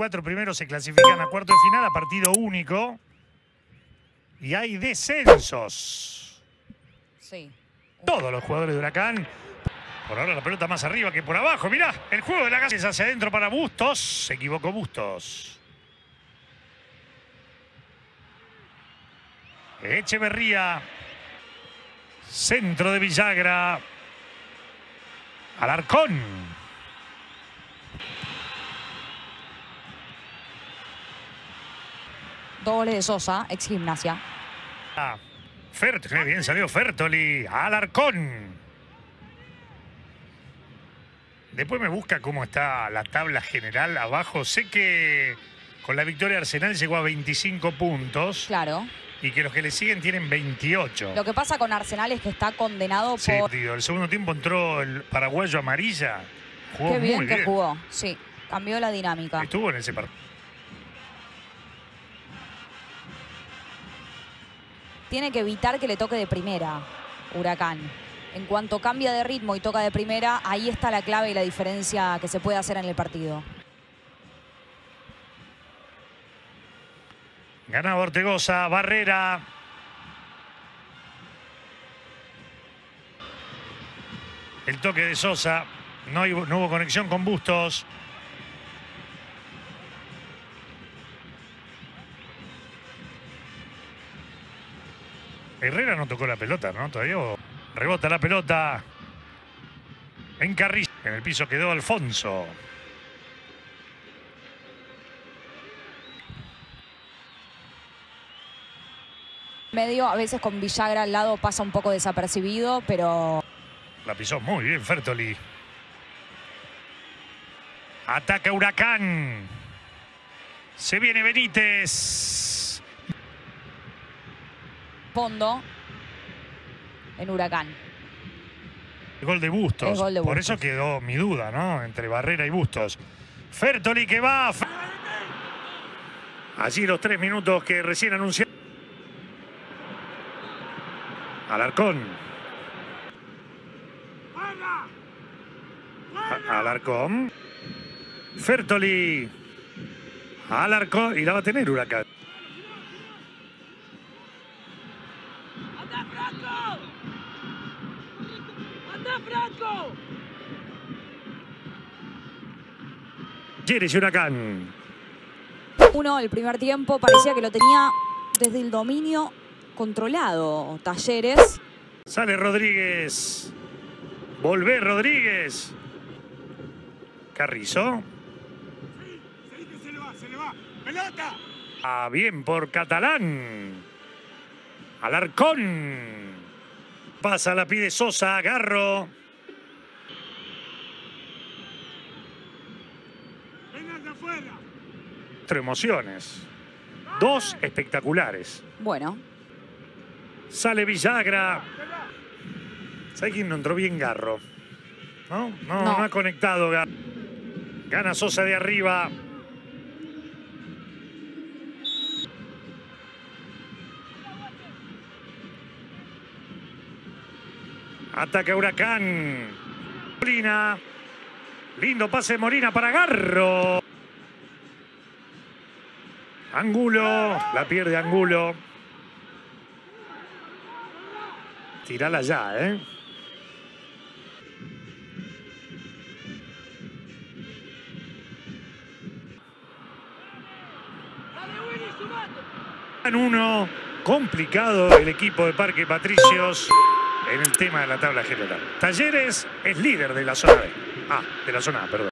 cuatro primeros se clasifican a cuarto de final a partido único. Y hay descensos. Sí. Todos los jugadores de Huracán. Por ahora la pelota más arriba que por abajo. Mirá, el juego de la casa es hacia adentro para Bustos. Se equivocó Bustos. Echeverría. Centro de Villagra. Alarcón. Dos goles de Sosa, ex gimnasia. Ah, Fert, qué bien salió Fertoli. Alarcón. Después me busca cómo está la tabla general abajo. Sé que con la victoria Arsenal llegó a 25 puntos Claro. y que los que le siguen tienen 28. Lo que pasa con Arsenal es que está condenado Sí, por. tío, el segundo tiempo entró el paraguayo amarilla. Jugó Qué bien muy que bien. jugó. Sí, cambió la dinámica. Estuvo en ese partido. Tiene que evitar que le toque de primera, Huracán. En cuanto cambia de ritmo y toca de primera, ahí está la clave y la diferencia que se puede hacer en el partido. Ganaba Ortegoza, Barrera. El toque de Sosa. No, no hubo conexión con Bustos. Herrera no tocó la pelota, ¿no? Todavía rebota la pelota. En Carrillo. En el piso quedó Alfonso. Medio, a veces con Villagra al lado pasa un poco desapercibido, pero La pisó muy bien Fertoli. Ataca Huracán. Se viene Benítez. Fondo en Huracán. El Gol de Bustos. Gol de Por Bustos. eso quedó mi duda, ¿no? Entre Barrera y Bustos. Fertoli que va. Allí los tres minutos que recién anunció. Alarcón. Alarcón. Fertoli. Alarcón. Y la va a tener Huracán. ¡Anda, Franco! ¡Anda, Franco! Talleres y Huracán. Uno, el primer tiempo, parecía que lo tenía desde el dominio controlado. Talleres. Sale Rodríguez. Volver Rodríguez. Carrizo. Sí, que se le va, se le va. ¡Pelota! Ah, bien por Catalán. Alarcón. Pasa, la pide Sosa, Garro. ¡Vengan de afuera! Cuatro emociones. Dos espectaculares. Bueno, Sale Villagra. ¿Sabe quién no entró bien Garro? ¿No? No, no, No. ha conectado. Gana Sosa de arriba. Ataca Huracán. Molina. Lindo pase de Molina para Garro. Angulo. La pierde Angulo. Tirala ya, ¿eh? En uno, complicado el equipo de Parque Patricios en el tema de la tabla general. Talleres es líder de la zona B. Ah, de la zona A, perdón.